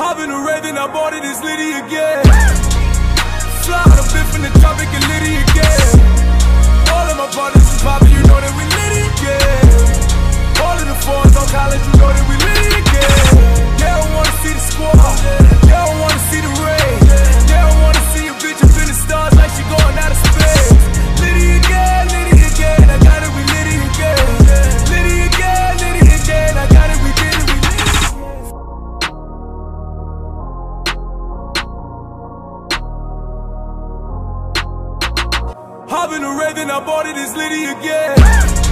Hop in the Raven, I bought it, it's Liddy again. Fly the bit from the tropic and Liddy again. All of my partners is poppin', you know that we Liddy again. All of the fours on college, you know that we Hop in the Raven, I bought it, it's Liddy again.